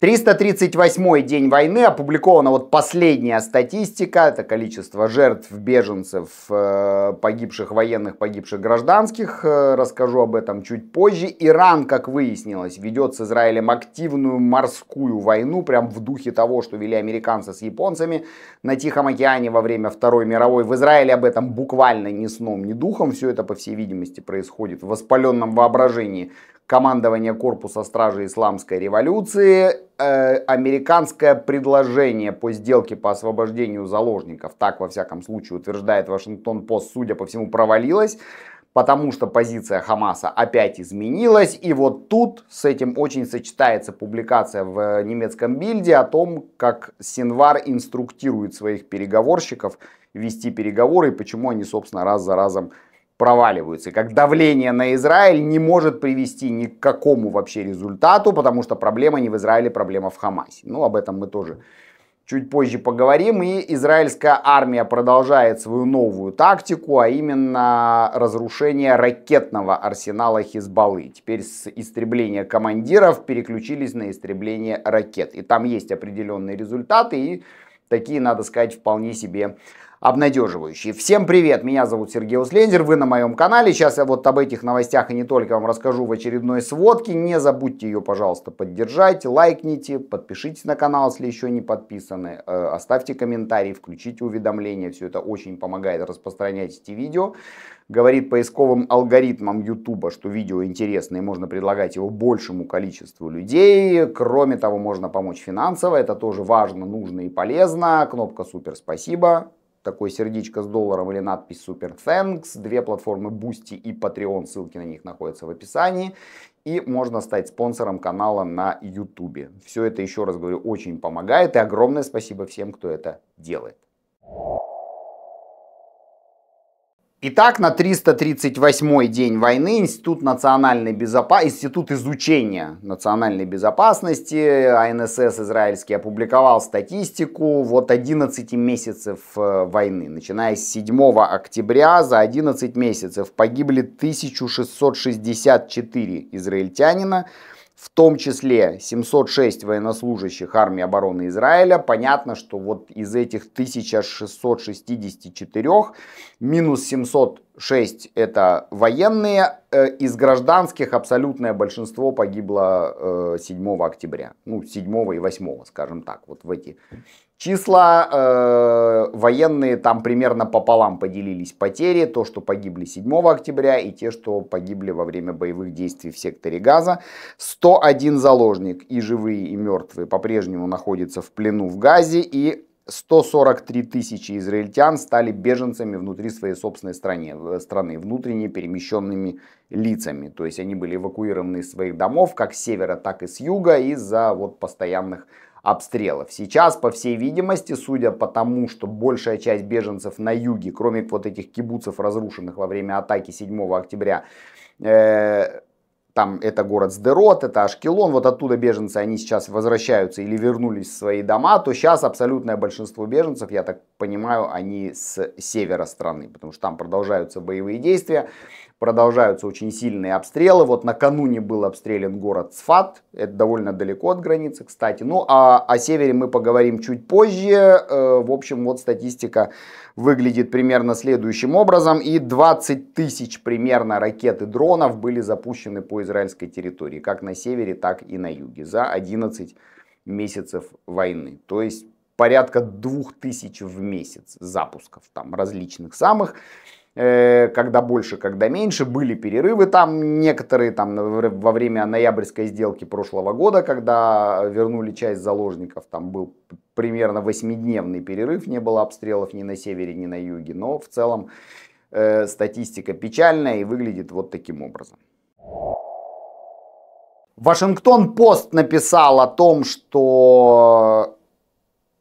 338 день войны, опубликована вот последняя статистика, это количество жертв, беженцев, э, погибших военных, погибших гражданских, э, расскажу об этом чуть позже. Иран, как выяснилось, ведет с Израилем активную морскую войну, прям в духе того, что вели американцы с японцами на Тихом океане во время Второй мировой. В Израиле об этом буквально ни сном, ни духом, все это, по всей видимости, происходит в воспаленном воображении командование корпуса стражи исламской революции, э, американское предложение по сделке по освобождению заложников, так во всяком случае утверждает Вашингтон-Пост, судя по всему провалилось, потому что позиция Хамаса опять изменилась. И вот тут с этим очень сочетается публикация в немецком бильде о том, как Синвар инструктирует своих переговорщиков вести переговоры и почему они, собственно, раз за разом проваливаются. И как давление на Израиль не может привести ни к какому вообще результату, потому что проблема не в Израиле, проблема в Хамасе. Ну, об этом мы тоже чуть позже поговорим. И израильская армия продолжает свою новую тактику, а именно разрушение ракетного арсенала Хизбаллы. Теперь с истребления командиров переключились на истребление ракет. И там есть определенные результаты, и такие, надо сказать, вполне себе обнадеживающие. Всем привет, меня зовут Сергей Услендер, вы на моем канале. Сейчас я вот об этих новостях и не только вам расскажу в очередной сводке. Не забудьте ее, пожалуйста, поддержать, лайкните, подпишитесь на канал, если еще не подписаны. Э, оставьте комментарий, включите уведомления, все это очень помогает распространять эти видео. Говорит поисковым алгоритмам YouTube, что видео интересное и можно предлагать его большему количеству людей. Кроме того, можно помочь финансово, это тоже важно, нужно и полезно. Кнопка супер спасибо такое сердечко с долларом или надпись Super Thanks, две платформы Boosty и Patreon, ссылки на них находятся в описании. И можно стать спонсором канала на YouTube. Все это, еще раз говорю, очень помогает. И огромное спасибо всем, кто это делает. Итак, на 338 день войны Институт национальной безопасности, Институт изучения национальной безопасности, АНСС израильский, опубликовал статистику вот 11 месяцев э, войны. Начиная с 7 октября за 11 месяцев погибли 1664 израильтянина, в том числе 706 военнослужащих армии обороны Израиля. Понятно, что вот из этих 1664 минус 706 это военные, э, из гражданских абсолютное большинство погибло 7 э, октября, ну 7 и 8, скажем так, вот в эти Числа э, военные там примерно пополам поделились потери, то, что погибли 7 октября и те, что погибли во время боевых действий в секторе Газа. 101 заложник и живые, и мертвые по-прежнему находятся в плену в Газе и 143 тысячи израильтян стали беженцами внутри своей собственной стране, страны, внутренне перемещенными лицами. То есть они были эвакуированы из своих домов как с севера, так и с юга из-за вот постоянных обстрелов. Сейчас, по всей видимости, судя по тому, что большая часть беженцев на юге, кроме вот этих кибуцев, разрушенных во время атаки 7 октября, э, там это город Сдерот, это Ашкелон, вот оттуда беженцы, они сейчас возвращаются или вернулись в свои дома, то сейчас абсолютное большинство беженцев, я так понимаю, они с севера страны, потому что там продолжаются боевые действия продолжаются очень сильные обстрелы. Вот накануне был обстрелян город Сфат, это довольно далеко от границы, кстати. Ну, а о севере мы поговорим чуть позже. Э, в общем, вот статистика выглядит примерно следующим образом. И 20 тысяч примерно ракет и дронов были запущены по израильской территории, как на севере, так и на юге, за 11 месяцев войны. То есть порядка 2000 в месяц запусков там различных самых. Э, когда больше, когда меньше. Были перерывы там некоторые, там во время ноябрьской сделки прошлого года, когда вернули часть заложников, там был примерно восьмидневный перерыв, не было обстрелов ни на севере, ни на юге. Но в целом э, статистика печальная и выглядит вот таким образом. Вашингтон Пост написал о том, что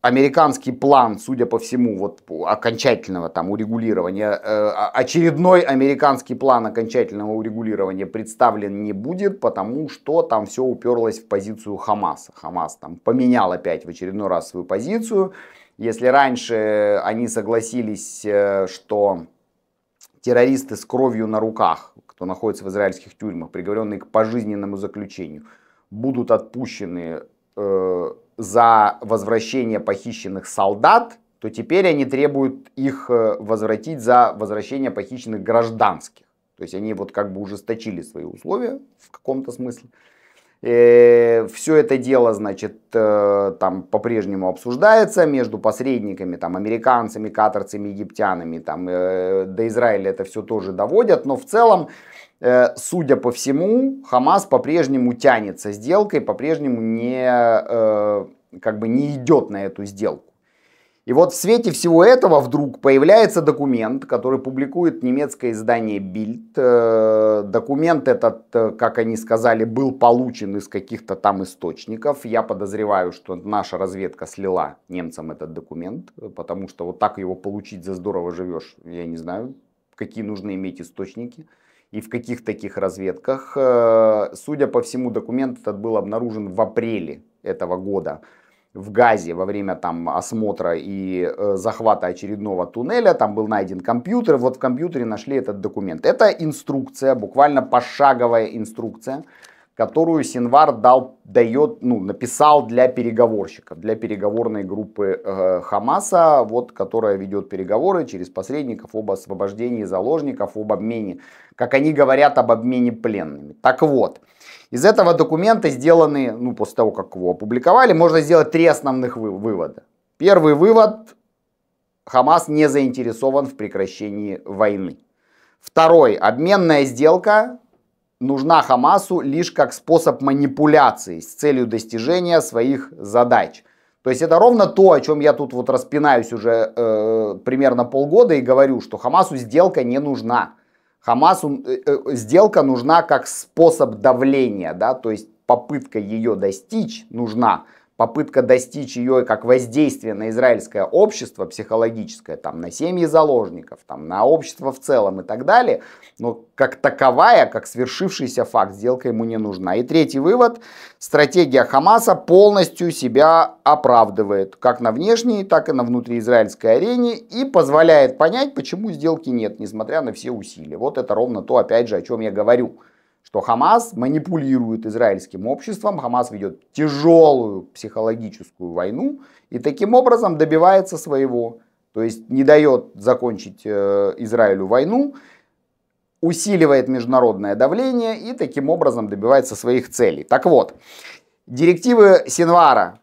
американский план, судя по всему, вот окончательного там урегулирования, э, очередной американский план окончательного урегулирования представлен не будет, потому что там все уперлось в позицию Хамаса. Хамас там поменял опять в очередной раз свою позицию. Если раньше они согласились, э, что террористы с кровью на руках, кто находится в израильских тюрьмах, приговоренные к пожизненному заключению, будут отпущены э, за возвращение похищенных солдат, то теперь они требуют их э, возвратить за возвращение похищенных гражданских. То есть они вот как бы ужесточили свои условия в каком-то смысле. Э, Все это дело, значит, э, там по-прежнему обсуждается между посредниками, там, американцами, катарцами, египтянами, там, до Израиля это все тоже доводят, но в целом, судя по всему, Хамас по-прежнему тянется сделкой, по-прежнему не, как бы не идет на эту сделку. И вот в свете всего этого вдруг появляется документ, который публикует немецкое издание Bild. Э, документ этот, э, как они сказали, был получен из каких-то там источников. Я подозреваю, что наша разведка слила немцам этот документ, потому что вот так его получить за здорово живешь, я не знаю, какие нужно иметь источники и в каких таких разведках. Э, судя по всему, документ этот был обнаружен в апреле этого года в Газе во время там осмотра и э, захвата очередного туннеля, там был найден компьютер, вот в компьютере нашли этот документ. Это инструкция, буквально пошаговая инструкция, которую Синвар дал, дает, ну, написал для переговорщиков, для переговорной группы э, Хамаса, вот, которая ведет переговоры через посредников об освобождении заложников, об обмене, как они говорят, об обмене пленными. Так вот, из этого документа сделаны, ну, после того, как его опубликовали, можно сделать три основных вывода. Первый вывод. Хамас не заинтересован в прекращении войны. Второй. Обменная сделка нужна Хамасу лишь как способ манипуляции с целью достижения своих задач. То есть это ровно то, о чем я тут вот распинаюсь уже э, примерно полгода и говорю, что Хамасу сделка не нужна. Хамасу э, э, сделка нужна как способ давления, да, то есть попытка ее достичь нужна, попытка достичь ее как воздействие на израильское общество психологическое, там, на семьи заложников, там, на общество в целом и так далее, но как таковая, как свершившийся факт, сделка ему не нужна. И третий вывод, стратегия Хамаса полностью себя оправдывает, как на внешней, так и на внутриизраильской арене, и позволяет понять, почему сделки нет, несмотря на все усилия. Вот это ровно то, опять же, о чем я говорю что Хамас манипулирует израильским обществом, Хамас ведет тяжелую психологическую войну и таким образом добивается своего. То есть не дает закончить э, Израилю войну, усиливает международное давление и таким образом добивается своих целей. Так вот, директивы Синвара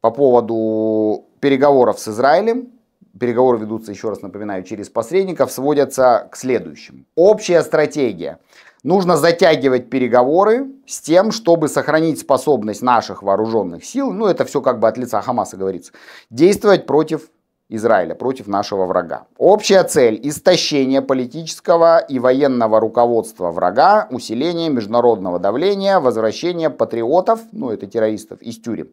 по поводу переговоров с Израилем, переговоры ведутся, еще раз напоминаю, через посредников, сводятся к следующему. Общая стратегия – Нужно затягивать переговоры с тем, чтобы сохранить способность наших вооруженных сил, ну это все как бы от лица Хамаса говорится, действовать против Израиля, против нашего врага. Общая цель – истощение политического и военного руководства врага, усиление международного давления, возвращение патриотов, ну это террористов, из тюрем.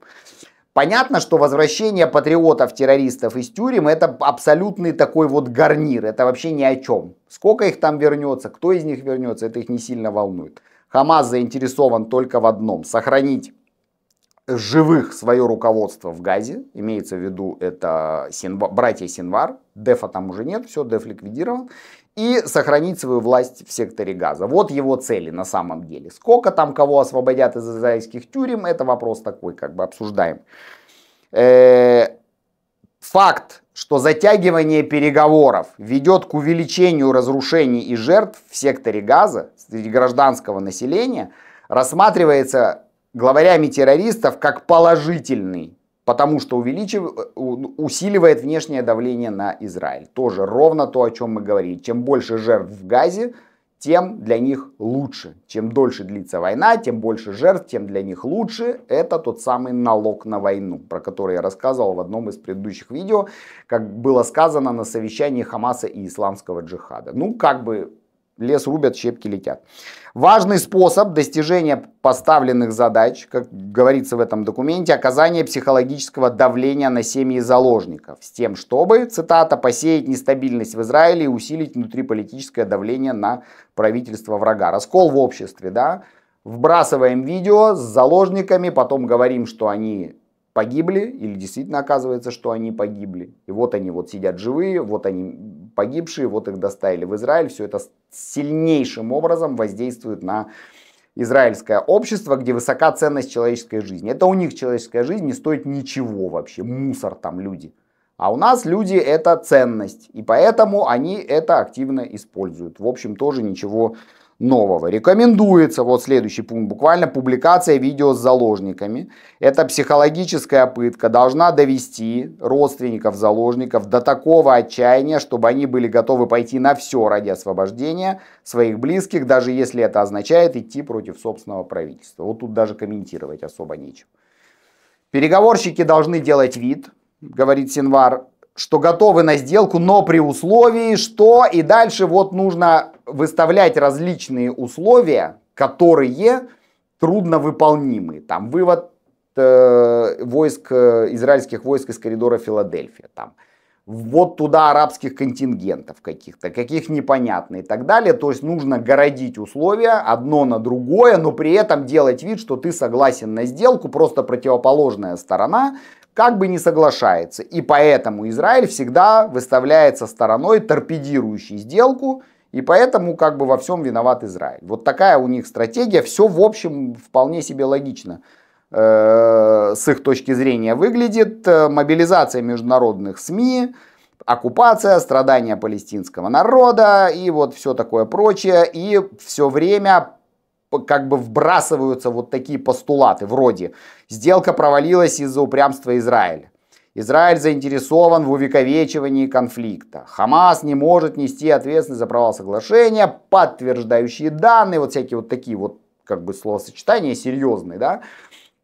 Понятно, что возвращение патриотов-террористов из тюрем это абсолютный такой вот гарнир, это вообще ни о чем. Сколько их там вернется, кто из них вернется, это их не сильно волнует. Хамас заинтересован только в одном, сохранить живых свое руководство в Газе, имеется в виду это Синва, братья Синвар, Дефа там уже нет, все, Деф ликвидирован, и сохранить свою власть в секторе Газа. Вот его цели на самом деле. Сколько там кого освободят из израильских тюрем, это вопрос такой, как бы обсуждаем. Э, факт, что затягивание переговоров ведет к увеличению разрушений и жертв в секторе Газа среди гражданского населения, рассматривается главарями террористов как положительный потому что увеличив... усиливает внешнее давление на Израиль. Тоже ровно то, о чем мы говорили. Чем больше жертв в Газе, тем для них лучше. Чем дольше длится война, тем больше жертв, тем для них лучше. Это тот самый налог на войну, про который я рассказывал в одном из предыдущих видео, как было сказано на совещании Хамаса и исламского джихада. Ну, как бы лес рубят, щепки летят. Важный способ достижения поставленных задач, как говорится в этом документе, оказание психологического давления на семьи заложников, с тем, чтобы, цитата, посеять нестабильность в Израиле и усилить внутриполитическое давление на правительство врага. Раскол в обществе, да, вбрасываем видео с заложниками, потом говорим, что они погибли, или действительно оказывается, что они погибли. И вот они вот сидят живые, вот они погибшие, вот их доставили в Израиль. Все это сильнейшим образом воздействует на израильское общество, где высока ценность человеческой жизни. Это у них человеческая жизнь не стоит ничего вообще, мусор там люди. А у нас люди это ценность, и поэтому они это активно используют. В общем, тоже ничего нового. Рекомендуется, вот следующий пункт, буквально публикация видео с заложниками. Эта психологическая пытка должна довести родственников заложников до такого отчаяния, чтобы они были готовы пойти на все ради освобождения своих близких, даже если это означает идти против собственного правительства. Вот тут даже комментировать особо нечего. Переговорщики должны делать вид, говорит Синвар, что готовы на сделку, но при условии, что и дальше вот нужно выставлять различные условия, которые трудновыполнимы. Там вывод э, войск, э, израильских войск из коридора Филадельфия. Там, вот туда арабских контингентов каких-то, каких непонятно и так далее. То есть нужно городить условия одно на другое, но при этом делать вид, что ты согласен на сделку, просто противоположная сторона как бы не соглашается. И поэтому Израиль всегда выставляется стороной, торпедирующей сделку, и поэтому как бы во всем виноват Израиль. Вот такая у них стратегия. Все, в общем, вполне себе логично э, с их точки зрения выглядит. Мобилизация международных СМИ, оккупация, страдания палестинского народа и вот все такое прочее. И все время как бы вбрасываются вот такие постулаты, вроде сделка провалилась из-за упрямства Израиля. Израиль заинтересован в увековечивании конфликта. Хамас не может нести ответственность за провал соглашения, подтверждающие данные, вот всякие вот такие вот как бы словосочетания серьезные, да,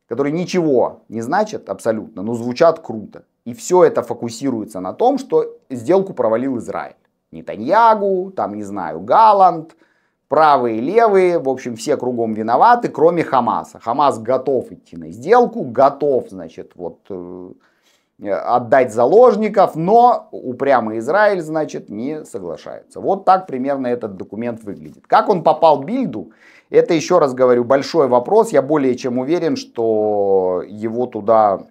которые ничего не значат абсолютно, но звучат круто. И все это фокусируется на том, что сделку провалил Израиль. Нетаньягу, там, не знаю, Галанд, правые левые, в общем, все кругом виноваты, кроме Хамаса. Хамас готов идти на сделку, готов, значит, вот э, отдать заложников, но упрямый Израиль, значит, не соглашается. Вот так примерно этот документ выглядит. Как он попал Бильду, это, еще раз говорю, большой вопрос. Я более чем уверен, что его туда,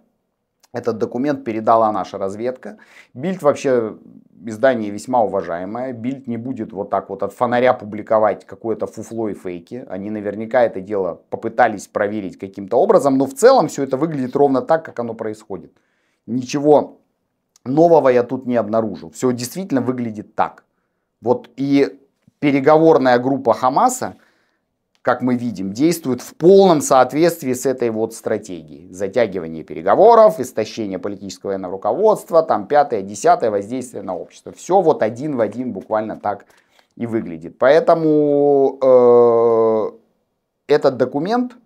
этот документ передала наша разведка. Бильд вообще издание весьма уважаемое. Бильд не будет вот так вот от фонаря публиковать какое-то фуфло и фейки. Они наверняка это дело попытались проверить каким-то образом, но в целом все это выглядит ровно так, как оно происходит. Ничего нового я тут не обнаружил. Все действительно выглядит так. Вот и переговорная группа Хамаса – как мы видим, действует в полном соответствии с этой вот стратегией. Затягивание переговоров, истощение политического военного руководства, там пятое, десятое воздействие на общество. Все вот один в один буквально так и выглядит. Поэтому э, этот документ,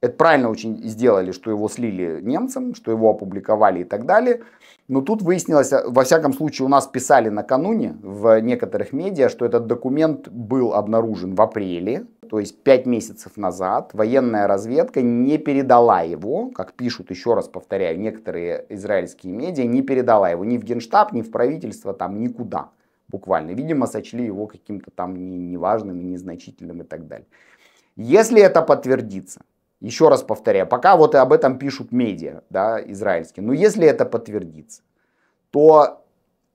это правильно очень сделали, что его слили немцам, что его опубликовали и так далее. Но тут выяснилось, во всяком случае у нас писали накануне в некоторых медиа, что этот документ был обнаружен в апреле то есть 5 месяцев назад военная разведка не передала его, как пишут, еще раз повторяю, некоторые израильские медиа, не передала его ни в генштаб, ни в правительство, там никуда буквально. Видимо, сочли его каким-то там неважным, не незначительным и так далее. Если это подтвердится, еще раз повторяю, пока вот и об этом пишут медиа, да, израильские, но если это подтвердится, то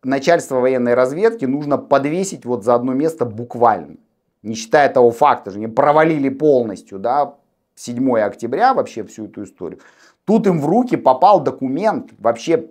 начальство военной разведки нужно подвесить вот за одно место буквально не считая того факта, что они провалили полностью, да, 7 октября вообще всю эту историю. Тут им в руки попал документ, вообще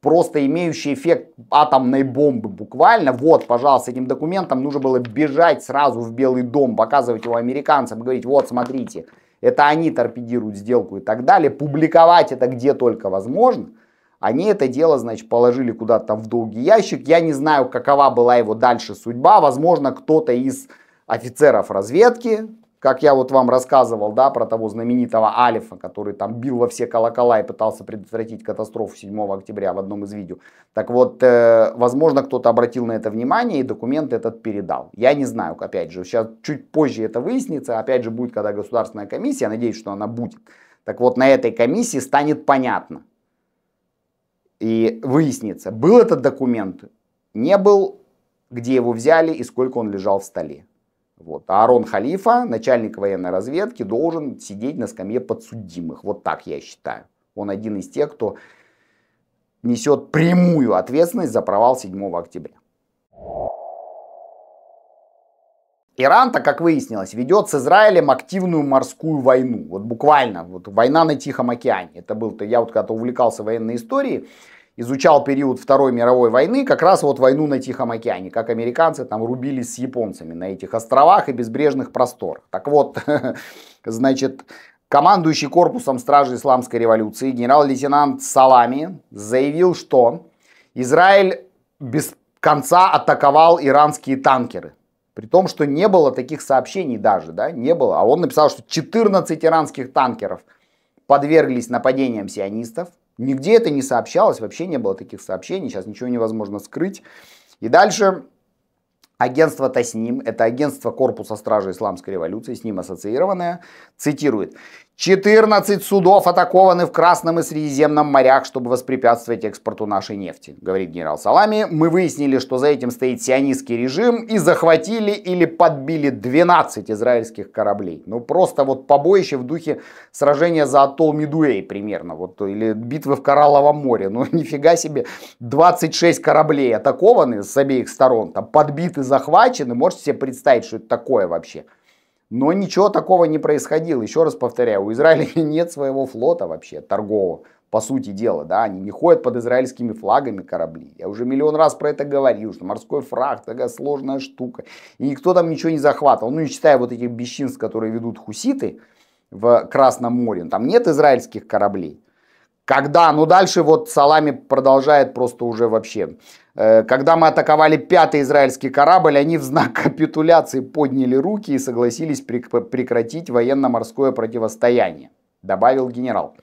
просто имеющий эффект атомной бомбы буквально. Вот, пожалуйста, этим документом нужно было бежать сразу в Белый дом, показывать его американцам, говорить, вот, смотрите, это они торпедируют сделку и так далее. Публиковать это где только возможно – они это дело, значит, положили куда-то там в долгий ящик. Я не знаю, какова была его дальше судьба. Возможно, кто-то из офицеров разведки, как я вот вам рассказывал, да, про того знаменитого Алифа, который там бил во все колокола и пытался предотвратить катастрофу 7 октября в одном из видео. Так вот, э, возможно, кто-то обратил на это внимание и документ этот передал. Я не знаю, опять же, сейчас чуть позже это выяснится, опять же будет, когда государственная комиссия, надеюсь, что она будет. Так вот, на этой комиссии станет понятно, и выяснится, был этот документ, не был, где его взяли и сколько он лежал в столе. Вот. А Арон Халифа, начальник военной разведки, должен сидеть на скамье подсудимых. Вот так я считаю. Он один из тех, кто несет прямую ответственность за провал 7 октября. Иран-то, как выяснилось, ведет с Израилем активную морскую войну. Вот буквально, вот война на Тихом океане. Это был-то, я вот когда-то увлекался военной историей, изучал период Второй мировой войны, как раз вот войну на Тихом океане, как американцы там рубились с японцами на этих островах и безбрежных просторах. Так вот, значит, командующий корпусом Стражи Исламской революции генерал-лейтенант Салами заявил, что Израиль без конца атаковал иранские танкеры. При том, что не было таких сообщений даже, да, не было. А он написал, что 14 иранских танкеров подверглись нападениям сионистов. Нигде это не сообщалось, вообще не было таких сообщений, сейчас ничего невозможно скрыть. И дальше агентство Тасним, это агентство Корпуса Стражи Исламской революции, с ним ассоциированное, цитирует. 14 судов атакованы в Красном и Средиземном морях, чтобы воспрепятствовать экспорту нашей нефти, говорит генерал Салами. Мы выяснили, что за этим стоит сионистский режим и захватили или подбили 12 израильских кораблей. Ну просто вот побоище в духе сражения за атолл Медуэй примерно, вот, или битвы в Коралловом море. Ну нифига себе, 26 кораблей атакованы с обеих сторон, там подбиты, захвачены. Можете себе представить, что это такое вообще? Но ничего такого не происходило. Еще раз повторяю, у Израиля нет своего флота вообще торгового. По сути дела, да, они не ходят под израильскими флагами корабли. Я уже миллион раз про это говорил, что морской фраг такая сложная штука. И никто там ничего не захватывал. Ну, не считая вот этих бесчинств, которые ведут хуситы в Красном море. Там нет израильских кораблей. Когда, ну дальше вот Салами продолжает просто уже вообще. Э, когда мы атаковали пятый израильский корабль, они в знак капитуляции подняли руки и согласились прекратить военно-морское противостояние, добавил генерал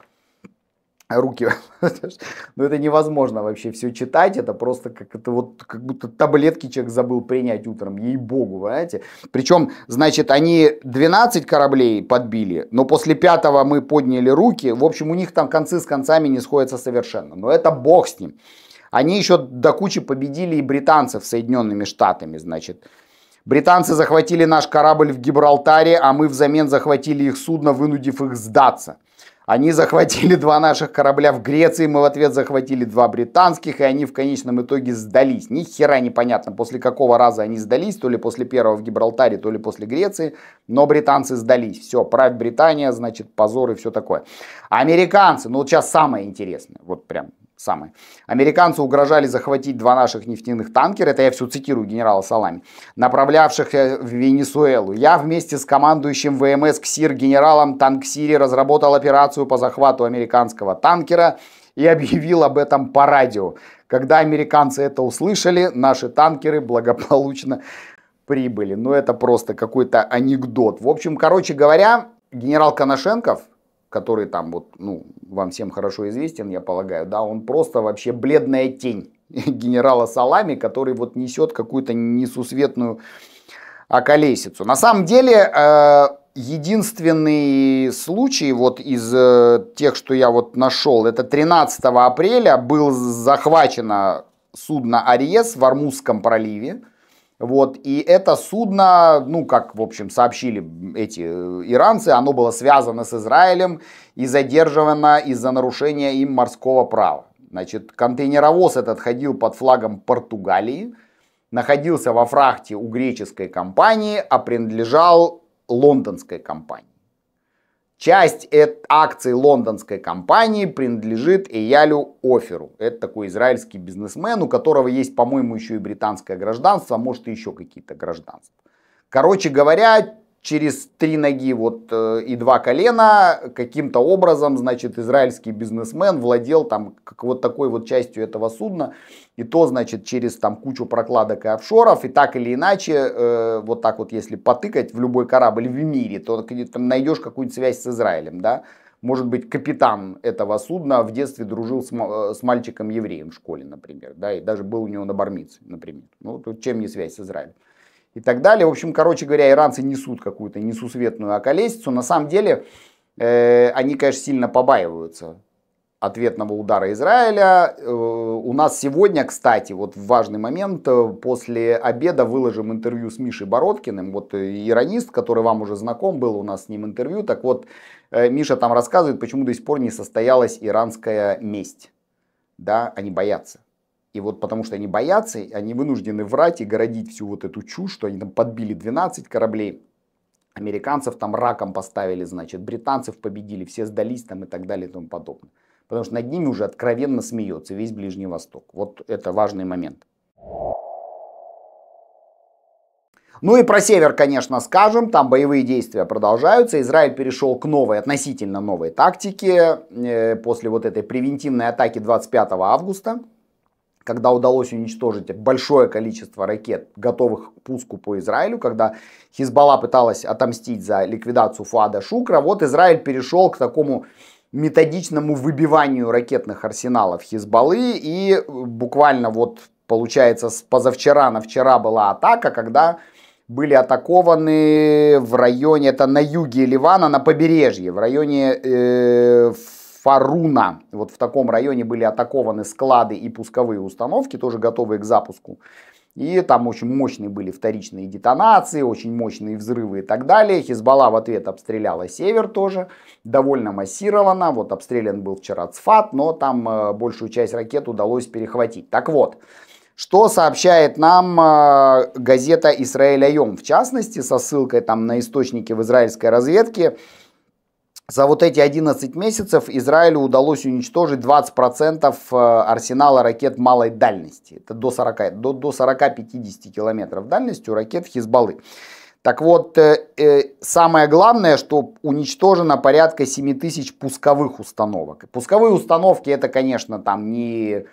руки. Но это невозможно вообще все читать. Это просто как это вот как будто таблетки человек забыл принять утром. Ей-богу, понимаете? Причем, значит, они 12 кораблей подбили, но после пятого мы подняли руки. В общем, у них там концы с концами не сходятся совершенно. Но это бог с ним. Они еще до кучи победили и британцев Соединенными Штатами, значит. Британцы захватили наш корабль в Гибралтаре, а мы взамен захватили их судно, вынудив их сдаться. Они захватили два наших корабля в Греции, мы в ответ захватили два британских, и они в конечном итоге сдались. Ни хера непонятно, после какого раза они сдались, то ли после первого в Гибралтаре, то ли после Греции, но британцы сдались. Все, правь Британия, значит, позор и все такое. американцы, ну вот сейчас самое интересное, вот прям самое. Американцы угрожали захватить два наших нефтяных танкера, это я все цитирую генерала Салами, направлявшихся в Венесуэлу. Я вместе с командующим ВМС КСИР генералом Танксири разработал операцию по захвату американского танкера и объявил об этом по радио. Когда американцы это услышали, наши танкеры благополучно прибыли. Ну это просто какой-то анекдот. В общем, короче говоря, генерал Коношенков, который там вот, ну, вам всем хорошо известен, я полагаю, да, он просто вообще бледная тень генерала Салами, который вот несет какую-то несусветную околесицу. На самом деле, э, единственный случай вот из э, тех, что я вот нашел, это 13 апреля был захвачено судно Ариес в Армузском проливе. Вот, и это судно, ну, как, в общем, сообщили эти э, иранцы, оно было связано с Израилем и задержано из-за нарушения им морского права. Значит, контейнеровоз этот ходил под флагом Португалии, находился во фрахте у греческой компании, а принадлежал лондонской компании. Часть акций лондонской компании принадлежит Эялю Оферу. Это такой израильский бизнесмен, у которого есть, по-моему, еще и британское гражданство, а может и еще какие-то гражданства. Короче говоря, через три ноги вот, э, и два колена каким-то образом, значит, израильский бизнесмен владел там как вот такой вот частью этого судна. И то, значит, через там кучу прокладок и офшоров. И так или иначе, э, вот так вот если потыкать в любой корабль в мире, то там найдешь какую-нибудь связь с Израилем, да. Может быть, капитан этого судна в детстве дружил с, э, с мальчиком-евреем в школе, например, да, и даже был у него на бармице, например. Ну, тут чем не связь с Израилем и так далее. В общем, короче говоря, иранцы несут какую-то несусветную околесицу. На самом деле, э, они, конечно, сильно побаиваются ответного удара Израиля. Э, у нас сегодня, кстати, вот важный момент, э, после обеда выложим интервью с Мишей Бородкиным, вот э, иранист, который вам уже знаком был, у нас с ним интервью. Так вот, Миша там рассказывает, почему до сих пор не состоялась иранская месть. Да, они боятся. И вот потому что они боятся, они вынуждены врать и городить всю вот эту чушь, что они там подбили 12 кораблей, американцев там раком поставили, значит, британцев победили, все сдались там и так далее и тому подобное. Потому что над ними уже откровенно смеется весь Ближний Восток. Вот это важный момент. Ну и про север, конечно, скажем, там боевые действия продолжаются. Израиль перешел к новой, относительно новой тактике э, после вот этой превентивной атаки 25 августа, когда удалось уничтожить большое количество ракет, готовых к пуску по Израилю, когда Хизбалла пыталась отомстить за ликвидацию Фуада Шукра. Вот Израиль перешел к такому методичному выбиванию ракетных арсеналов Хизбаллы и буквально вот получается с позавчера на вчера была атака, когда были атакованы в районе, это на юге Ливана, на побережье, в районе э, Фаруна. Вот в таком районе были атакованы склады и пусковые установки, тоже готовые к запуску. И там очень мощные были вторичные детонации, очень мощные взрывы и так далее. Хизбалла в ответ обстреляла север тоже, довольно массированно. Вот обстрелян был вчера Цфат, но там э, большую часть ракет удалось перехватить. Так вот, что сообщает нам э, газета Израиль Айом, в частности, со ссылкой там на источники в израильской разведке. За вот эти 11 месяцев Израилю удалось уничтожить 20% э, арсенала ракет малой дальности. Это до 40, до, до 40-50 километров дальностью ракет Хизбаллы. Так вот, э, э, самое главное, что уничтожено порядка 7 тысяч пусковых установок. Пусковые установки это, конечно, там не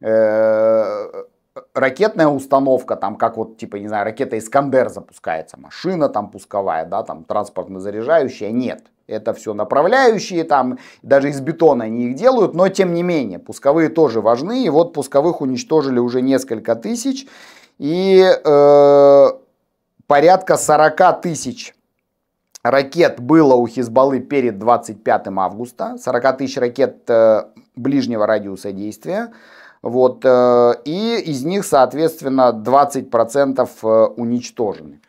э, ракетная установка, там как вот, типа, не знаю, ракета Искандер запускается, машина там пусковая, да, там транспортно-заряжающая, нет. Это все направляющие, там даже из бетона они их делают, но тем не менее, пусковые тоже важны. И вот пусковых уничтожили уже несколько тысяч. И э, порядка 40 тысяч ракет было у Хизбаллы перед 25 августа. 40 тысяч ракет э, ближнего радиуса действия. Вот, э, и из них, соответственно, 20% э, уничтожены.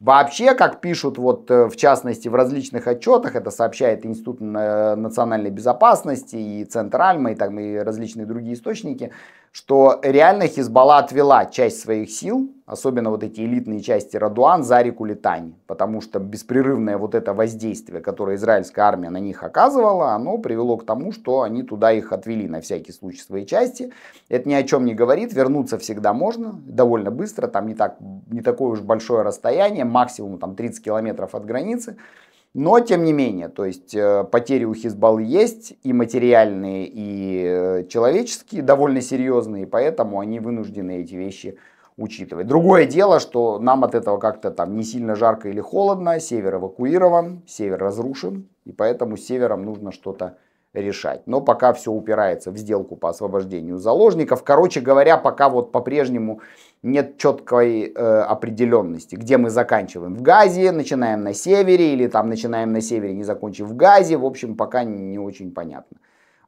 Вообще, как пишут вот э, в частности в различных отчетах, это сообщает Институт национальной безопасности и Центр Альма и, там, и различные другие источники, что реально Хизбалла отвела часть своих сил, особенно вот эти элитные части Радуан, за реку Литани. Потому что беспрерывное вот это воздействие, которое израильская армия на них оказывала, оно привело к тому, что они туда их отвели на всякий случай свои части. Это ни о чем не говорит, вернуться всегда можно, довольно быстро, там не, так, не такое уж большое расстояние, максимум там 30 километров от границы. Но, тем не менее, то есть э, потери у Хизбаллы есть и материальные, и э, человеческие, довольно серьезные, поэтому они вынуждены эти вещи учитывать. Другое дело, что нам от этого как-то там не сильно жарко или холодно, север эвакуирован, север разрушен, и поэтому с севером нужно что-то решать. Но пока все упирается в сделку по освобождению заложников. Короче говоря, пока вот по-прежнему нет четкой э, определенности, где мы заканчиваем. В Газе, начинаем на севере или там начинаем на севере, не закончив в Газе. В общем, пока не очень понятно.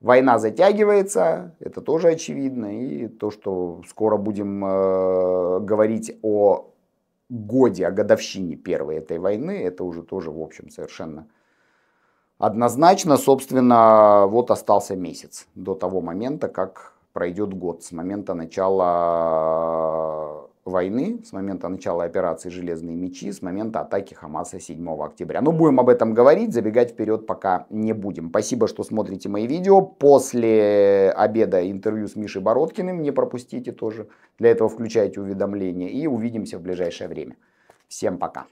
Война затягивается, это тоже очевидно. И то, что скоро будем э, говорить о годе, о годовщине первой этой войны, это уже тоже, в общем, совершенно однозначно. Собственно, вот остался месяц до того момента, как пройдет год с момента начала войны, с момента начала операции «Железные мечи», с момента атаки Хамаса 7 октября. Но будем об этом говорить, забегать вперед пока не будем. Спасибо, что смотрите мои видео. После обеда интервью с Мишей Бородкиным не пропустите тоже. Для этого включайте уведомления и увидимся в ближайшее время. Всем пока.